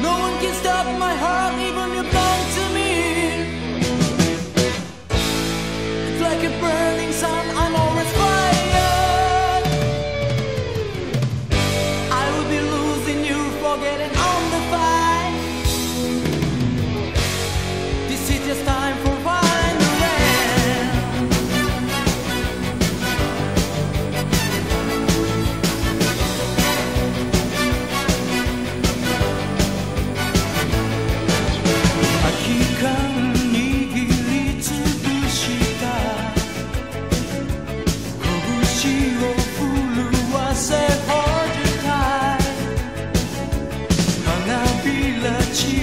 No one can stop my heart, even your ti.